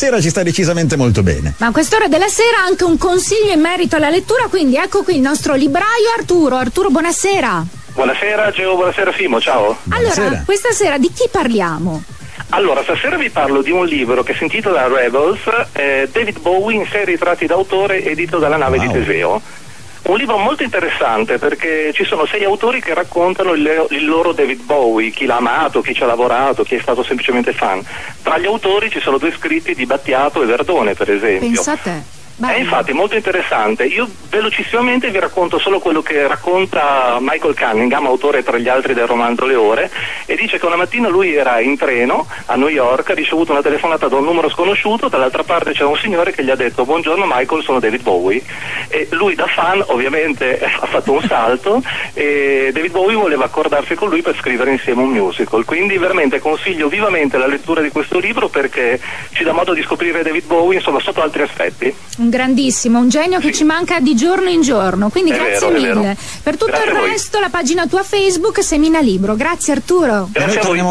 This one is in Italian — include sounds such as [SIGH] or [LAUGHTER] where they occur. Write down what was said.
sera ci sta decisamente molto bene. Ma a quest'ora della sera anche un consiglio in merito alla lettura, quindi ecco qui il nostro libraio Arturo. Arturo, buonasera. Buonasera Geo, buonasera Fimo, ciao. Buonasera. Allora, questa sera di chi parliamo? Allora, stasera vi parlo di un libro che si intitola Rebels, eh, David Bowie in sei ritratti d'autore edito dalla nave Wow. di Teseo. Un libro molto interessante perché ci sono sei autori che raccontano il, il loro David Bowie, chi l'ha amato, chi ci ha lavorato, chi è stato semplicemente fan. Tra gli autori ci sono due scritti di Battiato e Verdone, per esempio. Pensa a te. È infatti molto interessante. Io velocissimamente vi racconto solo quello che racconta Michael Cunningham, autore tra gli altri del romanzo Le Ore, e dice che una mattina lui era in treno a New York, ha ricevuto una telefonata da un numero sconosciuto, dall'altra parte c'era un signore che gli ha detto buongiorno Michael, sono David Bowie. E lui da fan ovviamente [LAUGHS] ha fatto un salto e David Bowie voleva accordarsi con lui per scrivere insieme un musical. Quindi veramente consiglio vivamente la lettura di questo libro perché ci dà modo di scoprire David Bowie insomma sotto altri aspetti. Un grandissimo, un genio che ci manca di giorno in giorno. Quindi È grazie vero, mille. Per tutto Grazie il resto, la pagina tua Facebook Semina Libro. Grazie Arturo. Grazie a voi. torniamo